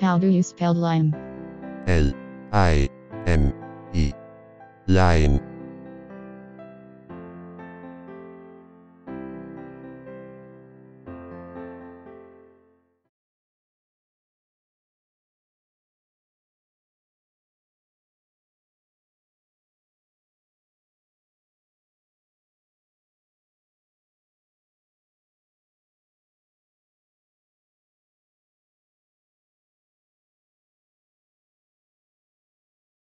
How do you spell lime? L I M E. Lime.